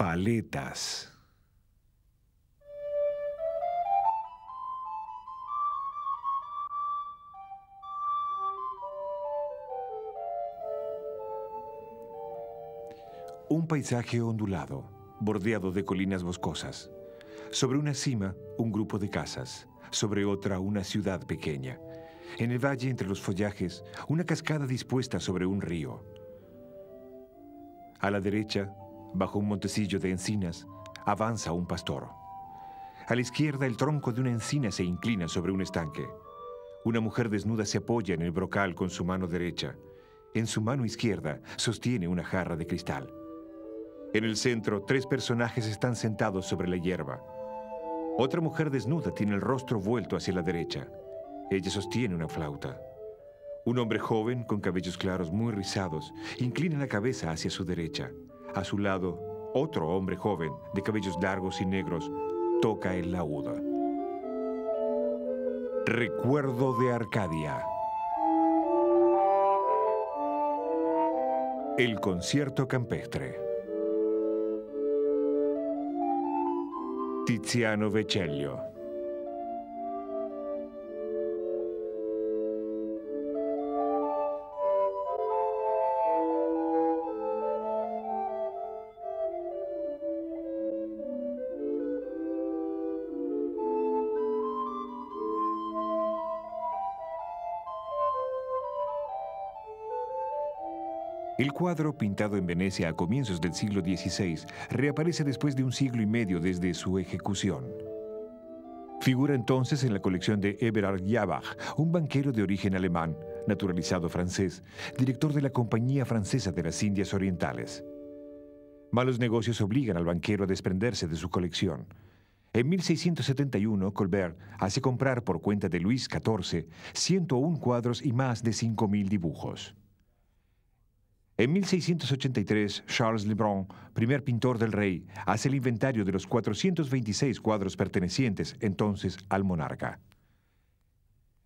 Paletas. Un paisaje ondulado, bordeado de colinas boscosas. Sobre una cima, un grupo de casas. Sobre otra, una ciudad pequeña. En el valle, entre los follajes, una cascada dispuesta sobre un río. A la derecha, bajo un montecillo de encinas, avanza un pastor. A la izquierda, el tronco de una encina se inclina sobre un estanque. Una mujer desnuda se apoya en el brocal con su mano derecha. En su mano izquierda sostiene una jarra de cristal. En el centro, tres personajes están sentados sobre la hierba. Otra mujer desnuda tiene el rostro vuelto hacia la derecha. Ella sostiene una flauta. Un hombre joven, con cabellos claros muy rizados, inclina la cabeza hacia su derecha. A su lado, otro hombre joven, de cabellos largos y negros, toca el laúd. Recuerdo de Arcadia. El concierto campestre. Tiziano Vecellio. El cuadro, pintado en Venecia a comienzos del siglo XVI, reaparece después de un siglo y medio desde su ejecución. Figura entonces en la colección de Eberhard Jabach, un banquero de origen alemán, naturalizado francés, director de la Compañía Francesa de las Indias Orientales. Malos negocios obligan al banquero a desprenderse de su colección. En 1671, Colbert hace comprar por cuenta de Luis XIV 101 cuadros y más de 5.000 dibujos. En 1683, Charles Lebrun, primer pintor del rey, hace el inventario de los 426 cuadros pertenecientes entonces al monarca.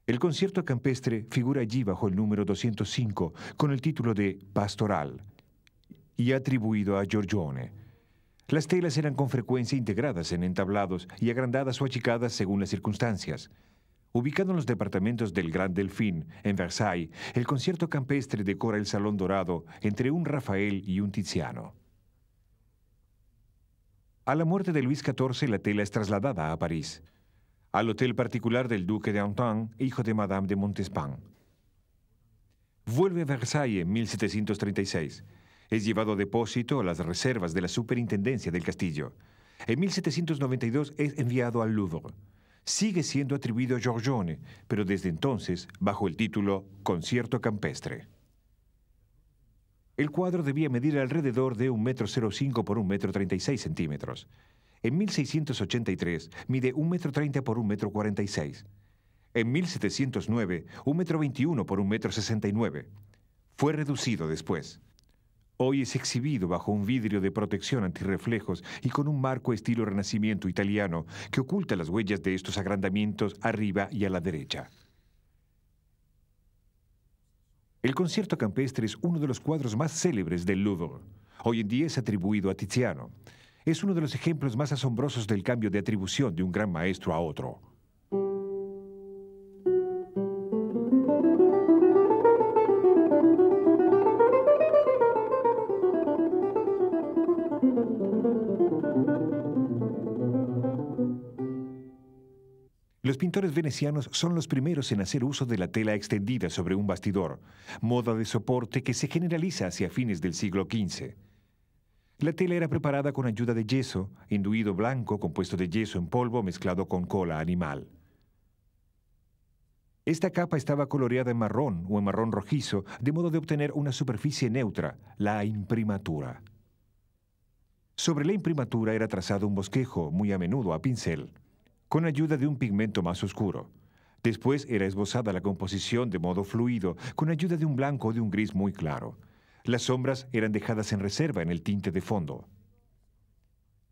El concierto campestre figura allí bajo el número 205 con el título de Pastoral y atribuido a Giorgione. Las telas eran con frecuencia integradas en entablados y agrandadas o achicadas según las circunstancias. Ubicado en los departamentos del Gran Delfín, en Versailles, el concierto campestre decora el Salón Dorado entre un Rafael y un Tiziano. A la muerte de Luis XIV, la tela es trasladada a París, al hotel particular del duque de Antoine, hijo de Madame de Montespan. Vuelve a Versailles en 1736. Es llevado a depósito a las reservas de la superintendencia del castillo. En 1792 es enviado al Louvre sigue siendo atribuido a Giorgione, pero desde entonces bajo el título Concierto Campestre. El cuadro debía medir alrededor de 1,05 m por 1,36 m. En 1683 mide 1,30 m por 1,46 m. En 1709, 1,21 m por 1,69 m. Fue reducido después. Hoy es exhibido bajo un vidrio de protección antirreflejos y con un marco estilo renacimiento italiano que oculta las huellas de estos agrandamientos arriba y a la derecha. El concierto campestre es uno de los cuadros más célebres del Louvre. Hoy en día es atribuido a Tiziano. Es uno de los ejemplos más asombrosos del cambio de atribución de un gran maestro a otro. Pintores venecianos son los primeros en hacer uso de la tela extendida sobre un bastidor, moda de soporte que se generaliza hacia fines del siglo XV. La tela era preparada con ayuda de yeso, induido blanco compuesto de yeso en polvo mezclado con cola animal. Esta capa estaba coloreada en marrón o en marrón rojizo, de modo de obtener una superficie neutra, la imprimatura. Sobre la imprimatura era trazado un bosquejo, muy a menudo a pincel con ayuda de un pigmento más oscuro. Después era esbozada la composición de modo fluido, con ayuda de un blanco o de un gris muy claro. Las sombras eran dejadas en reserva en el tinte de fondo.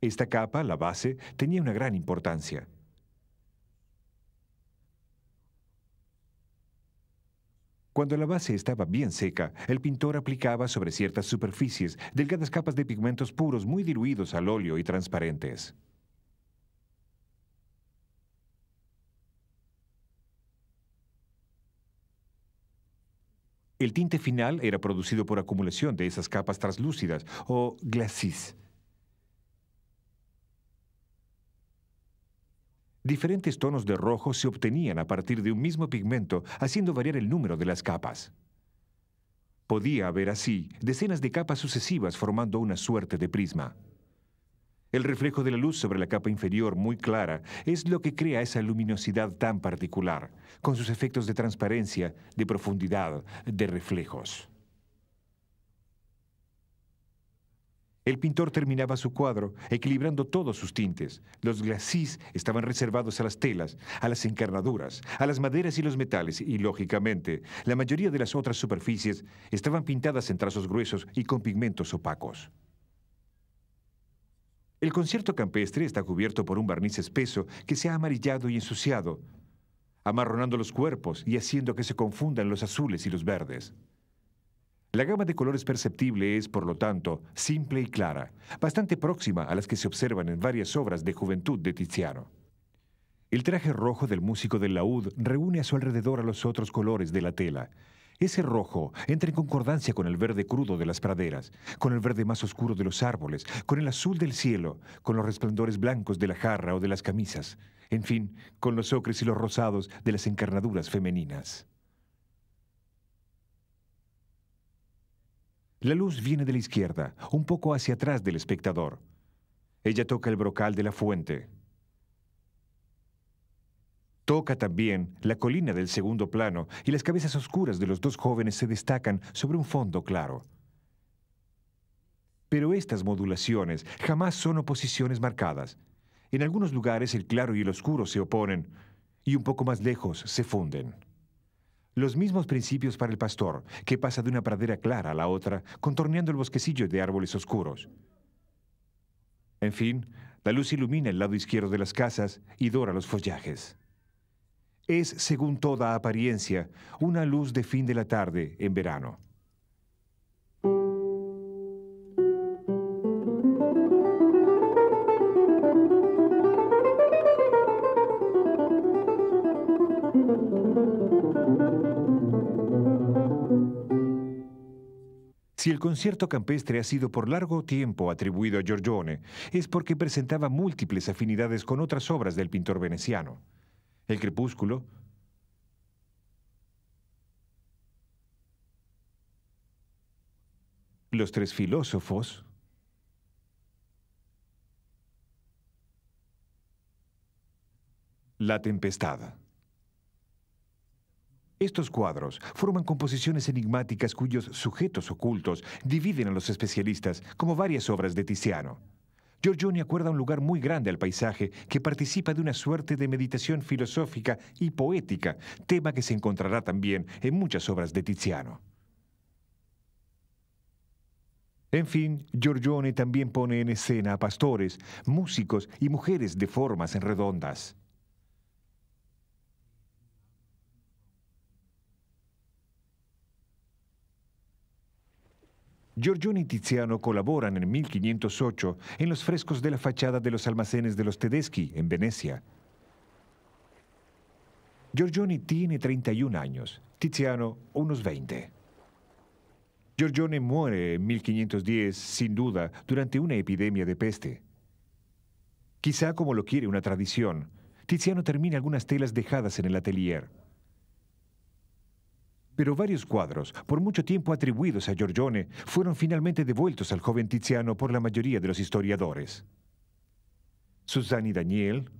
Esta capa, la base, tenía una gran importancia. Cuando la base estaba bien seca, el pintor aplicaba sobre ciertas superficies delgadas capas de pigmentos puros muy diluidos al óleo y transparentes. El tinte final era producido por acumulación de esas capas translúcidas o glacis. Diferentes tonos de rojo se obtenían a partir de un mismo pigmento, haciendo variar el número de las capas. Podía haber así decenas de capas sucesivas formando una suerte de prisma. El reflejo de la luz sobre la capa inferior muy clara es lo que crea esa luminosidad tan particular, con sus efectos de transparencia, de profundidad, de reflejos. El pintor terminaba su cuadro equilibrando todos sus tintes. Los glacis estaban reservados a las telas, a las encarnaduras, a las maderas y los metales y, lógicamente, la mayoría de las otras superficies estaban pintadas en trazos gruesos y con pigmentos opacos. El concierto campestre está cubierto por un barniz espeso que se ha amarillado y ensuciado, amarronando los cuerpos y haciendo que se confundan los azules y los verdes. La gama de colores perceptible es, por lo tanto, simple y clara, bastante próxima a las que se observan en varias obras de juventud de Tiziano. El traje rojo del músico del laúd reúne a su alrededor a los otros colores de la tela, ese rojo entra en concordancia con el verde crudo de las praderas, con el verde más oscuro de los árboles, con el azul del cielo, con los resplandores blancos de la jarra o de las camisas, en fin, con los ocres y los rosados de las encarnaduras femeninas. La luz viene de la izquierda, un poco hacia atrás del espectador. Ella toca el brocal de la fuente. Toca también la colina del segundo plano y las cabezas oscuras de los dos jóvenes se destacan sobre un fondo claro. Pero estas modulaciones jamás son oposiciones marcadas. En algunos lugares el claro y el oscuro se oponen y un poco más lejos se funden. Los mismos principios para el pastor, que pasa de una pradera clara a la otra, contorneando el bosquecillo de árboles oscuros. En fin, la luz ilumina el lado izquierdo de las casas y dora los follajes es, según toda apariencia, una luz de fin de la tarde en verano. Si el concierto campestre ha sido por largo tiempo atribuido a Giorgione, es porque presentaba múltiples afinidades con otras obras del pintor veneciano. El crepúsculo. Los tres filósofos. La tempestad. Estos cuadros forman composiciones enigmáticas cuyos sujetos ocultos dividen a los especialistas como varias obras de Tiziano. Giorgione acuerda un lugar muy grande al paisaje que participa de una suerte de meditación filosófica y poética, tema que se encontrará también en muchas obras de Tiziano. En fin, Giorgione también pone en escena a pastores, músicos y mujeres de formas redondas. Giorgione y Tiziano colaboran en 1508 en los frescos de la fachada de los almacenes de los Tedeschi, en Venecia. Giorgione tiene 31 años, Tiziano unos 20. Giorgione muere en 1510, sin duda, durante una epidemia de peste. Quizá como lo quiere una tradición, Tiziano termina algunas telas dejadas en el atelier. Pero varios cuadros, por mucho tiempo atribuidos a Giorgione, fueron finalmente devueltos al joven Tiziano por la mayoría de los historiadores. Susana y Daniel,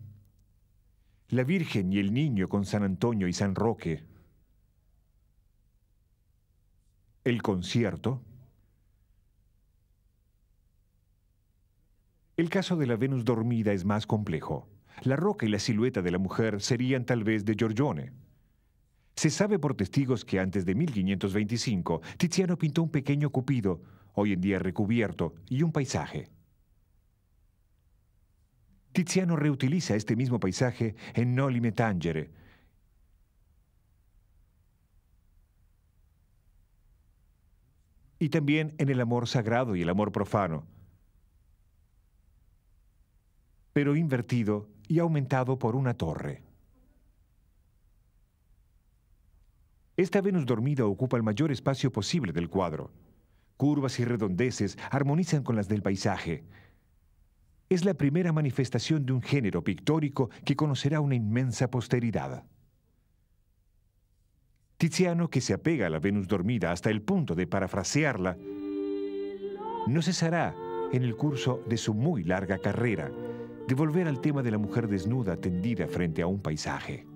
la Virgen y el Niño con San Antonio y San Roque, el concierto, El caso de la Venus dormida es más complejo. La roca y la silueta de la mujer serían tal vez de Giorgione. Se sabe por testigos que antes de 1525 Tiziano pintó un pequeño Cupido, hoy en día recubierto, y un paisaje. Tiziano reutiliza este mismo paisaje en Noli Me Tangere. y también en el amor sagrado y el amor profano, pero invertido y aumentado por una torre. Esta Venus dormida ocupa el mayor espacio posible del cuadro. Curvas y redondeces armonizan con las del paisaje. Es la primera manifestación de un género pictórico que conocerá una inmensa posteridad. Tiziano, que se apega a la Venus dormida hasta el punto de parafrasearla, no cesará en el curso de su muy larga carrera de volver al tema de la mujer desnuda tendida frente a un paisaje.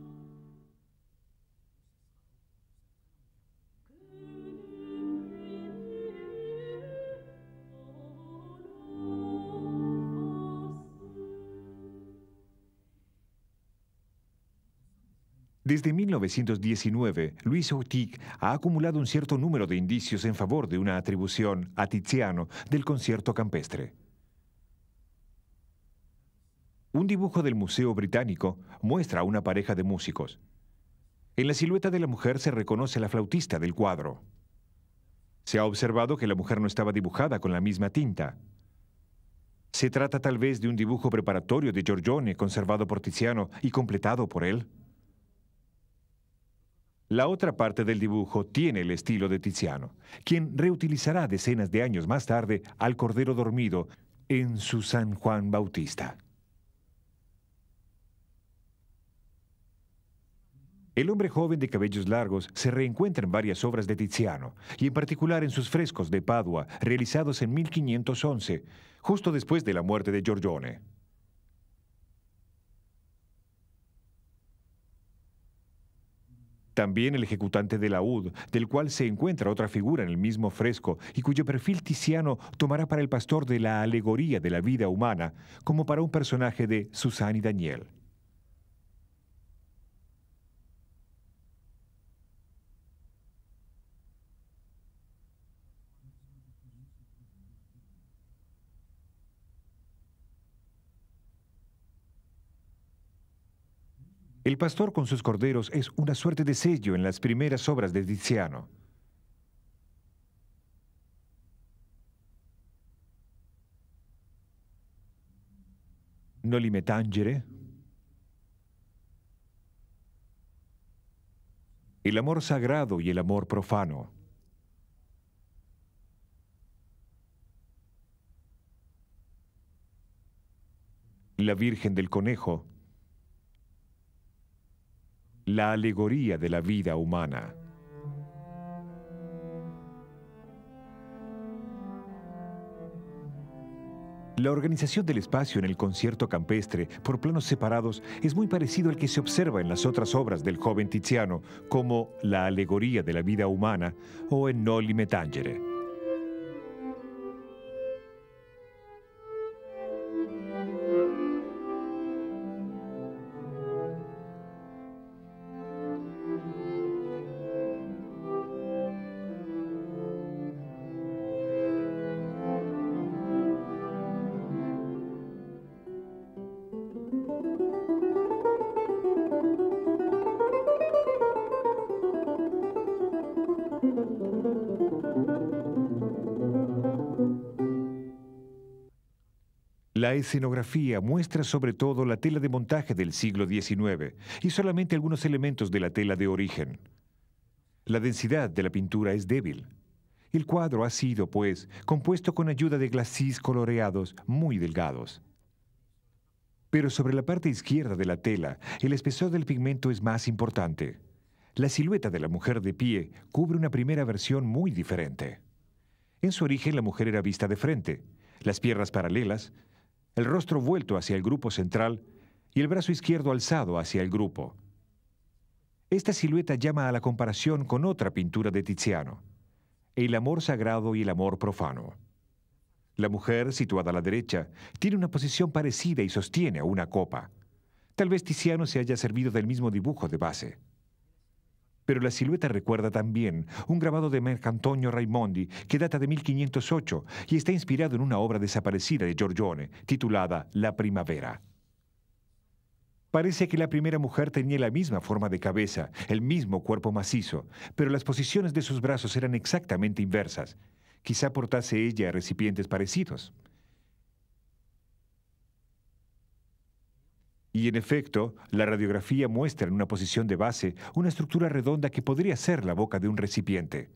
Desde 1919, Luis Otic ha acumulado un cierto número de indicios en favor de una atribución a Tiziano del concierto campestre. Un dibujo del Museo Británico muestra a una pareja de músicos. En la silueta de la mujer se reconoce la flautista del cuadro. Se ha observado que la mujer no estaba dibujada con la misma tinta. ¿Se trata tal vez de un dibujo preparatorio de Giorgione conservado por Tiziano y completado por él? La otra parte del dibujo tiene el estilo de Tiziano, quien reutilizará decenas de años más tarde al Cordero Dormido en su San Juan Bautista. El hombre joven de cabellos largos se reencuentra en varias obras de Tiziano, y en particular en sus frescos de Padua, realizados en 1511, justo después de la muerte de Giorgione. También el ejecutante de laúd, del cual se encuentra otra figura en el mismo fresco y cuyo perfil Tiziano tomará para el pastor de la alegoría de la vida humana, como para un personaje de Susan y Daniel. El pastor con sus corderos es una suerte de sello en las primeras obras de Tiziano. Noli me tangere. El amor sagrado y el amor profano. La Virgen del Conejo la alegoría de la vida humana. La organización del espacio en el concierto campestre por planos separados es muy parecido al que se observa en las otras obras del joven Tiziano, como La alegoría de la vida humana o en Noli me tangere. La escenografía muestra sobre todo la tela de montaje del siglo XIX y solamente algunos elementos de la tela de origen. La densidad de la pintura es débil. El cuadro ha sido, pues, compuesto con ayuda de glacis coloreados muy delgados. Pero sobre la parte izquierda de la tela, el espesor del pigmento es más importante. La silueta de la mujer de pie cubre una primera versión muy diferente. En su origen la mujer era vista de frente, las piernas paralelas, el rostro vuelto hacia el grupo central y el brazo izquierdo alzado hacia el grupo. Esta silueta llama a la comparación con otra pintura de Tiziano, el amor sagrado y el amor profano. La mujer, situada a la derecha, tiene una posición parecida y sostiene una copa. Tal vez Tiziano se haya servido del mismo dibujo de base. Pero la silueta recuerda también un grabado de Mercantonio Raimondi que data de 1508 y está inspirado en una obra desaparecida de Giorgione titulada La Primavera. Parece que la primera mujer tenía la misma forma de cabeza, el mismo cuerpo macizo, pero las posiciones de sus brazos eran exactamente inversas, Quizá portase ella recipientes parecidos. Y en efecto, la radiografía muestra en una posición de base una estructura redonda que podría ser la boca de un recipiente.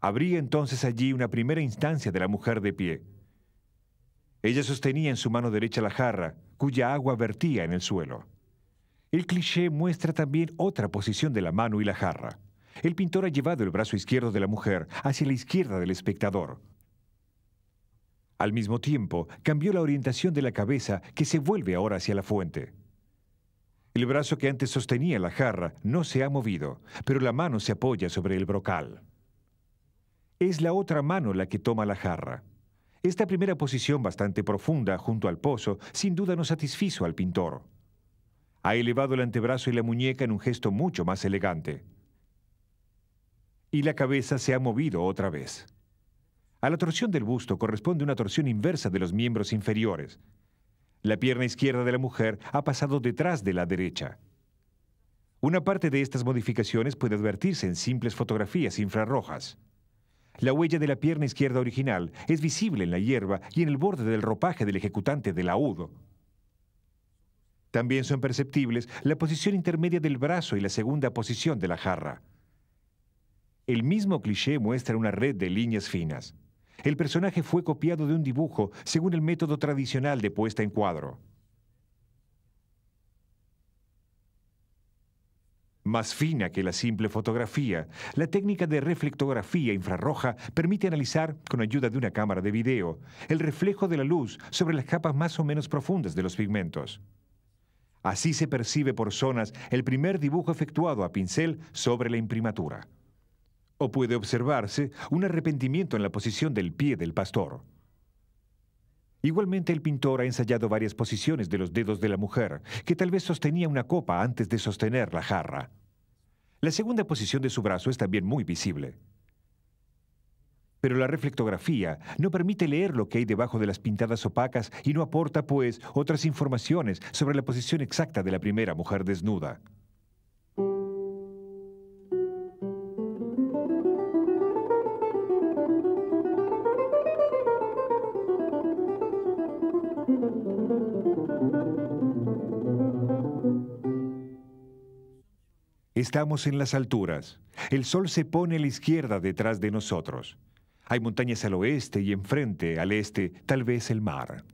Habría entonces allí una primera instancia de la mujer de pie. Ella sostenía en su mano derecha la jarra, cuya agua vertía en el suelo. El cliché muestra también otra posición de la mano y la jarra. El pintor ha llevado el brazo izquierdo de la mujer hacia la izquierda del espectador. Al mismo tiempo, cambió la orientación de la cabeza que se vuelve ahora hacia la fuente. El brazo que antes sostenía la jarra no se ha movido, pero la mano se apoya sobre el brocal. Es la otra mano la que toma la jarra. Esta primera posición bastante profunda junto al pozo sin duda no satisfizo al pintor. Ha elevado el antebrazo y la muñeca en un gesto mucho más elegante. Y la cabeza se ha movido otra vez. A la torsión del busto corresponde una torsión inversa de los miembros inferiores. La pierna izquierda de la mujer ha pasado detrás de la derecha. Una parte de estas modificaciones puede advertirse en simples fotografías infrarrojas. La huella de la pierna izquierda original es visible en la hierba y en el borde del ropaje del ejecutante del laudo. También son perceptibles la posición intermedia del brazo y la segunda posición de la jarra. El mismo cliché muestra una red de líneas finas. El personaje fue copiado de un dibujo según el método tradicional de puesta en cuadro. Más fina que la simple fotografía, la técnica de reflectografía infrarroja permite analizar, con ayuda de una cámara de video, el reflejo de la luz sobre las capas más o menos profundas de los pigmentos. Así se percibe por zonas el primer dibujo efectuado a pincel sobre la imprimatura o puede observarse un arrepentimiento en la posición del pie del pastor. Igualmente el pintor ha ensayado varias posiciones de los dedos de la mujer, que tal vez sostenía una copa antes de sostener la jarra. La segunda posición de su brazo es también muy visible. Pero la reflectografía no permite leer lo que hay debajo de las pintadas opacas y no aporta, pues, otras informaciones sobre la posición exacta de la primera mujer desnuda. Estamos en las alturas. El sol se pone a la izquierda detrás de nosotros. Hay montañas al oeste y enfrente, al este, tal vez el mar.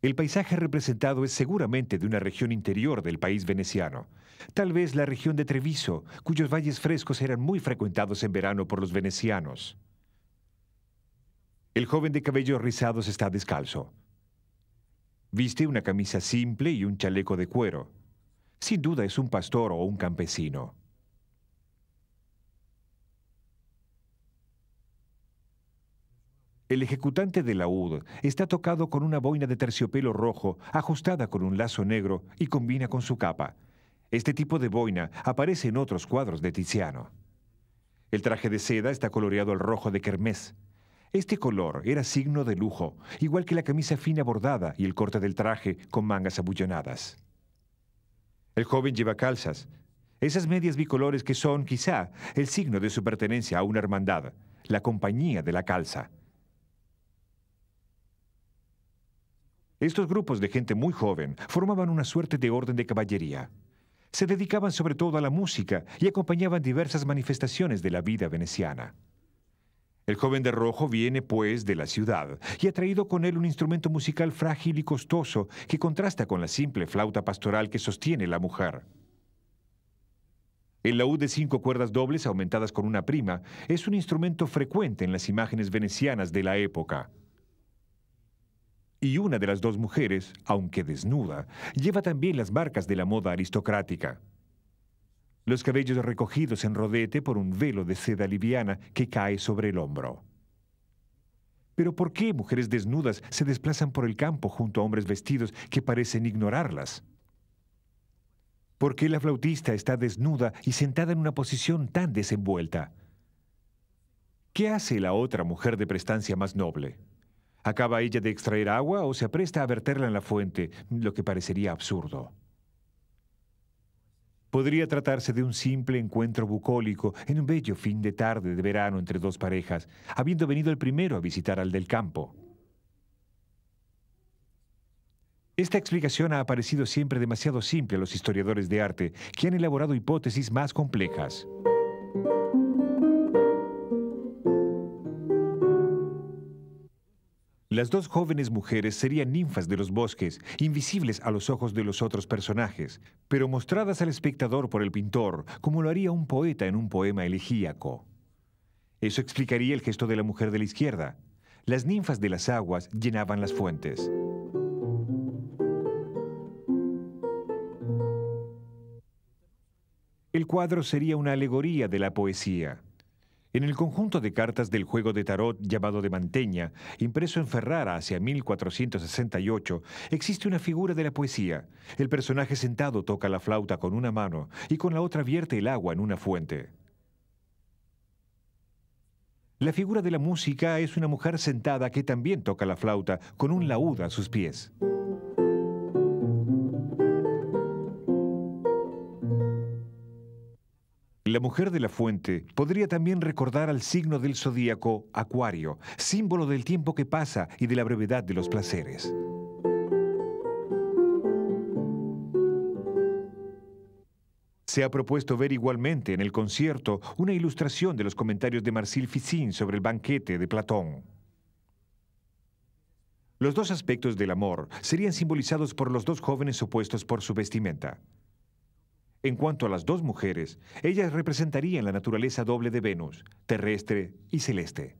El paisaje representado es seguramente de una región interior del país veneciano, tal vez la región de Treviso, cuyos valles frescos eran muy frecuentados en verano por los venecianos. El joven de cabellos rizados está descalzo. Viste una camisa simple y un chaleco de cuero. Sin duda es un pastor o un campesino. El ejecutante de laúd está tocado con una boina de terciopelo rojo ajustada con un lazo negro y combina con su capa. Este tipo de boina aparece en otros cuadros de Tiziano. El traje de seda está coloreado al rojo de kermés. Este color era signo de lujo, igual que la camisa fina bordada y el corte del traje con mangas abullonadas. El joven lleva calzas, esas medias bicolores que son, quizá, el signo de su pertenencia a una hermandad, la compañía de la calza. Estos grupos de gente muy joven formaban una suerte de orden de caballería. Se dedicaban sobre todo a la música y acompañaban diversas manifestaciones de la vida veneciana. El joven de rojo viene, pues, de la ciudad y ha traído con él un instrumento musical frágil y costoso que contrasta con la simple flauta pastoral que sostiene la mujer. El laúd de cinco cuerdas dobles aumentadas con una prima es un instrumento frecuente en las imágenes venecianas de la época. Y una de las dos mujeres, aunque desnuda, lleva también las marcas de la moda aristocrática los cabellos recogidos en rodete por un velo de seda liviana que cae sobre el hombro. Pero ¿por qué mujeres desnudas se desplazan por el campo junto a hombres vestidos que parecen ignorarlas? ¿Por qué la flautista está desnuda y sentada en una posición tan desenvuelta? ¿Qué hace la otra mujer de prestancia más noble? ¿Acaba ella de extraer agua o se apresta a verterla en la fuente, lo que parecería absurdo? Podría tratarse de un simple encuentro bucólico en un bello fin de tarde de verano entre dos parejas, habiendo venido el primero a visitar al del campo. Esta explicación ha aparecido siempre demasiado simple a los historiadores de arte, que han elaborado hipótesis más complejas. Las dos jóvenes mujeres serían ninfas de los bosques, invisibles a los ojos de los otros personajes, pero mostradas al espectador por el pintor, como lo haría un poeta en un poema elegíaco. Eso explicaría el gesto de la mujer de la izquierda. Las ninfas de las aguas llenaban las fuentes. El cuadro sería una alegoría de la poesía. En el conjunto de cartas del juego de tarot llamado de Manteña, impreso en Ferrara hacia 1468, existe una figura de la poesía. El personaje sentado toca la flauta con una mano y con la otra vierte el agua en una fuente. La figura de la música es una mujer sentada que también toca la flauta con un laúd a sus pies. La mujer de la fuente podría también recordar al signo del zodíaco Acuario, símbolo del tiempo que pasa y de la brevedad de los placeres. Se ha propuesto ver igualmente en el concierto una ilustración de los comentarios de Marcil Ficin sobre el banquete de Platón. Los dos aspectos del amor serían simbolizados por los dos jóvenes opuestos por su vestimenta. En cuanto a las dos mujeres, ellas representarían la naturaleza doble de Venus, terrestre y celeste.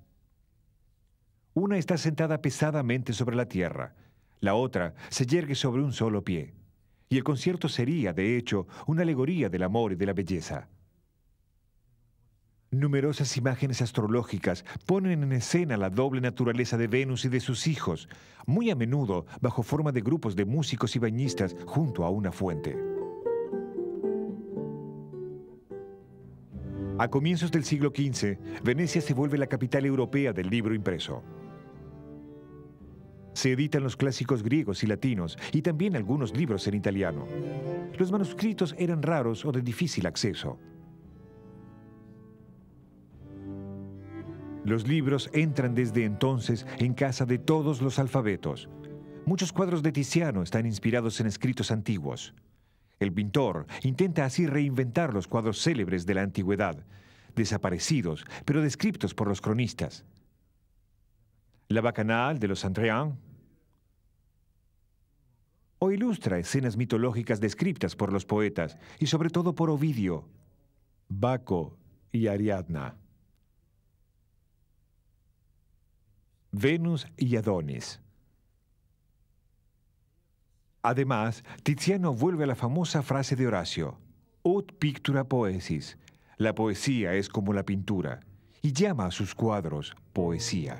Una está sentada pesadamente sobre la tierra, la otra se yergue sobre un solo pie. Y el concierto sería, de hecho, una alegoría del amor y de la belleza. Numerosas imágenes astrológicas ponen en escena la doble naturaleza de Venus y de sus hijos, muy a menudo bajo forma de grupos de músicos y bañistas junto a una fuente. A comienzos del siglo XV, Venecia se vuelve la capital europea del libro impreso. Se editan los clásicos griegos y latinos y también algunos libros en italiano. Los manuscritos eran raros o de difícil acceso. Los libros entran desde entonces en casa de todos los alfabetos. Muchos cuadros de Tiziano están inspirados en escritos antiguos. El pintor intenta así reinventar los cuadros célebres de la antigüedad, desaparecidos, pero descriptos por los cronistas. La Bacanal de los Andréan, o ilustra escenas mitológicas descritas por los poetas y sobre todo por Ovidio, Baco y Ariadna. Venus y Adonis. Además, Tiziano vuelve a la famosa frase de Horacio, ut pictura poesis, la poesía es como la pintura, y llama a sus cuadros poesía.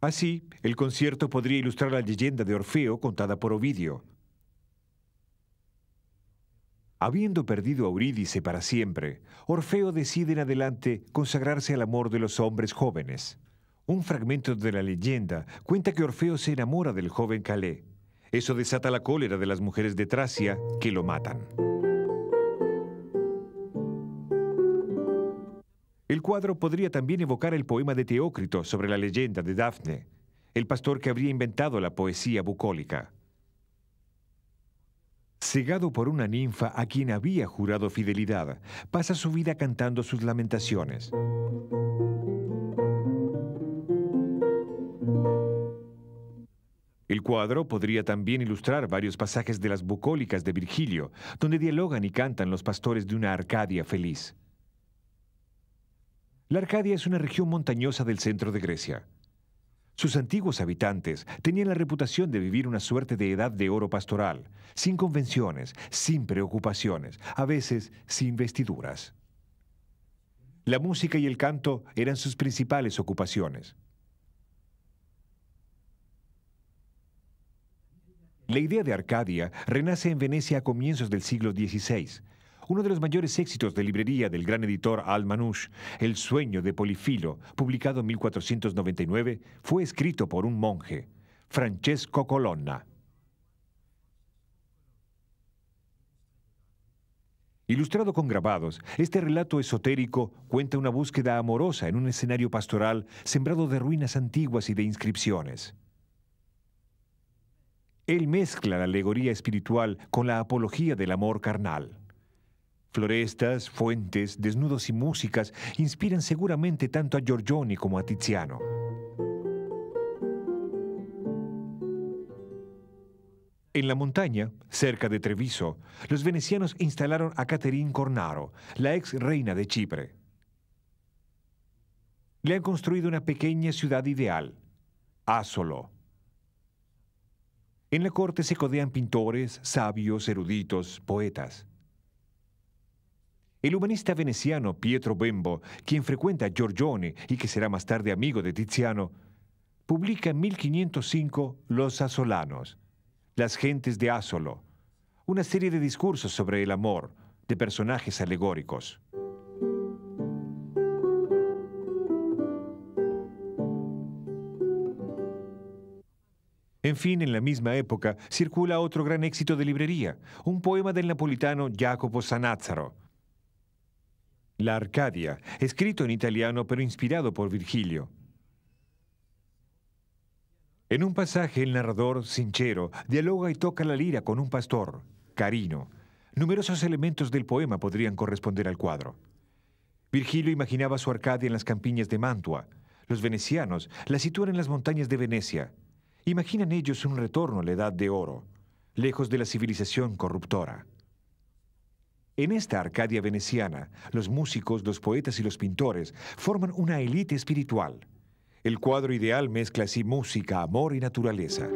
Así, el concierto podría ilustrar la leyenda de Orfeo contada por Ovidio. Habiendo perdido a Eurídice para siempre, Orfeo decide en adelante consagrarse al amor de los hombres jóvenes. Un fragmento de la leyenda cuenta que Orfeo se enamora del joven Calé. Eso desata la cólera de las mujeres de Tracia que lo matan. El cuadro podría también evocar el poema de Teócrito sobre la leyenda de Dafne, el pastor que habría inventado la poesía bucólica. Cegado por una ninfa a quien había jurado fidelidad, pasa su vida cantando sus lamentaciones. Cuadro podría también ilustrar varios pasajes de las bucólicas de Virgilio, donde dialogan y cantan los pastores de una Arcadia feliz. La Arcadia es una región montañosa del centro de Grecia. Sus antiguos habitantes tenían la reputación de vivir una suerte de edad de oro pastoral, sin convenciones, sin preocupaciones, a veces sin vestiduras. La música y el canto eran sus principales ocupaciones. La idea de Arcadia renace en Venecia a comienzos del siglo XVI. Uno de los mayores éxitos de librería del gran editor Al-Manouche, El sueño de Polifilo, publicado en 1499, fue escrito por un monje, Francesco Colonna. Ilustrado con grabados, este relato esotérico cuenta una búsqueda amorosa en un escenario pastoral sembrado de ruinas antiguas y de inscripciones. Él mezcla la alegoría espiritual con la apología del amor carnal. Florestas, fuentes, desnudos y músicas inspiran seguramente tanto a Giorgione como a Tiziano. En la montaña, cerca de Treviso, los venecianos instalaron a Catherine Cornaro, la ex reina de Chipre. Le han construido una pequeña ciudad ideal, Asolo. En la corte se codean pintores, sabios, eruditos, poetas. El humanista veneciano Pietro Bembo, quien frecuenta Giorgione y que será más tarde amigo de Tiziano, publica en 1505 Los Asolanos, las gentes de Asolo, una serie de discursos sobre el amor, de personajes alegóricos. En fin, en la misma época circula otro gran éxito de librería, un poema del napolitano Jacopo Sanazzaro. La Arcadia, escrito en italiano pero inspirado por Virgilio. En un pasaje, el narrador, Sinchero, dialoga y toca la lira con un pastor, Carino. Numerosos elementos del poema podrían corresponder al cuadro. Virgilio imaginaba su Arcadia en las campiñas de Mantua. Los venecianos la sitúan en las montañas de Venecia. Imaginan ellos un retorno a la edad de oro, lejos de la civilización corruptora. En esta Arcadia veneciana, los músicos, los poetas y los pintores forman una élite espiritual el cuadro ideal mezcla así música, amor y naturaleza.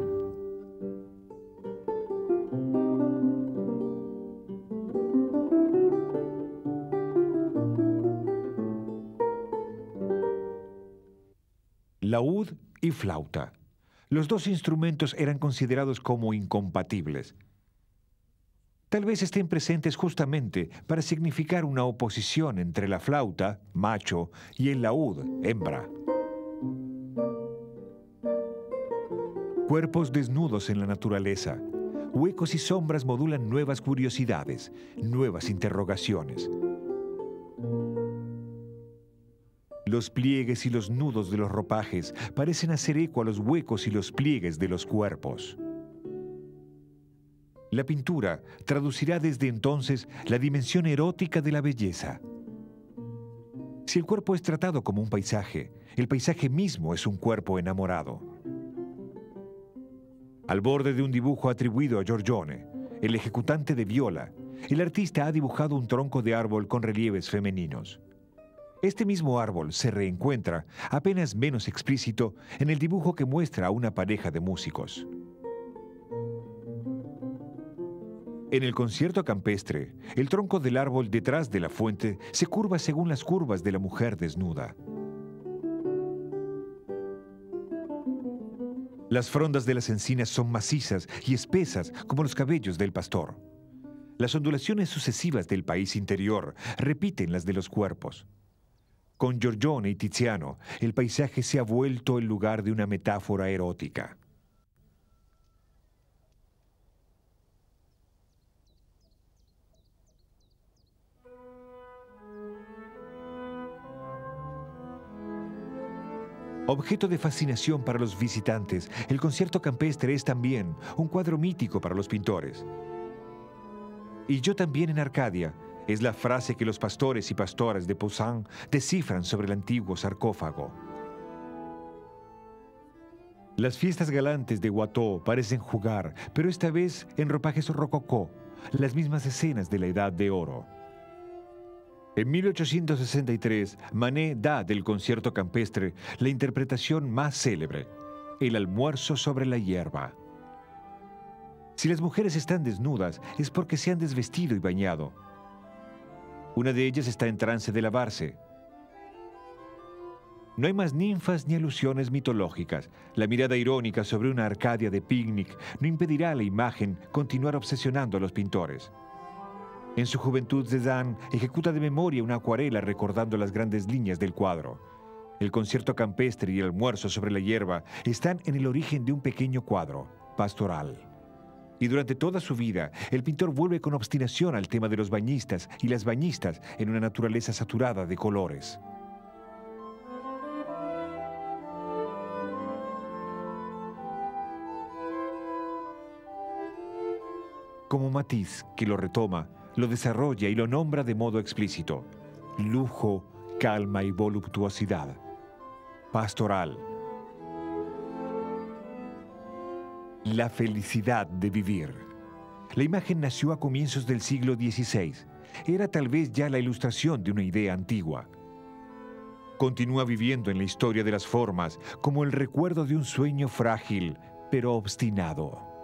Laúd y flauta. Los dos instrumentos eran considerados como incompatibles. Tal vez estén presentes justamente para significar una oposición entre la flauta, macho, y el laúd, hembra. Cuerpos desnudos en la naturaleza. Huecos y sombras modulan nuevas curiosidades, nuevas interrogaciones. Los pliegues y los nudos de los ropajes parecen hacer eco a los huecos y los pliegues de los cuerpos. La pintura traducirá desde entonces la dimensión erótica de la belleza. Si el cuerpo es tratado como un paisaje, el paisaje mismo es un cuerpo enamorado. Al borde de un dibujo atribuido a Giorgione, el ejecutante de viola, el artista ha dibujado un tronco de árbol con relieves femeninos. Este mismo árbol se reencuentra, apenas menos explícito, en el dibujo que muestra a una pareja de músicos. En el concierto campestre, el tronco del árbol detrás de la fuente se curva según las curvas de la mujer desnuda. Las frondas de las encinas son macizas y espesas como los cabellos del pastor. Las ondulaciones sucesivas del país interior repiten las de los cuerpos. Con Giorgione y Tiziano, el paisaje se ha vuelto el lugar de una metáfora erótica. Objeto de fascinación para los visitantes, el concierto campestre es también un cuadro mítico para los pintores. Y yo también en Arcadia, es la frase que los pastores y pastoras de Poussin descifran sobre el antiguo sarcófago. Las fiestas galantes de Watteau parecen jugar, pero esta vez en ropajes rococó, las mismas escenas de la Edad de Oro. En 1863, Manet da del concierto campestre la interpretación más célebre, el almuerzo sobre la hierba. Si las mujeres están desnudas es porque se han desvestido y bañado. Una de ellas está en trance de lavarse. No hay más ninfas ni alusiones mitológicas. La mirada irónica sobre una arcadia de picnic no impedirá a la imagen continuar obsesionando a los pintores. En su juventud, Cézanne ejecuta de memoria una acuarela recordando las grandes líneas del cuadro. El concierto campestre y el almuerzo sobre la hierba están en el origen de un pequeño cuadro, pastoral. Y durante toda su vida, el pintor vuelve con obstinación al tema de los bañistas y las bañistas en una naturaleza saturada de colores. Como Matisse, que lo retoma, lo desarrolla y lo nombra de modo explícito. Lujo, calma y voluptuosidad. Pastoral. La felicidad de vivir. La imagen nació a comienzos del siglo XVI. Era tal vez ya la ilustración de una idea antigua. Continúa viviendo en la historia de las formas como el recuerdo de un sueño frágil, pero obstinado.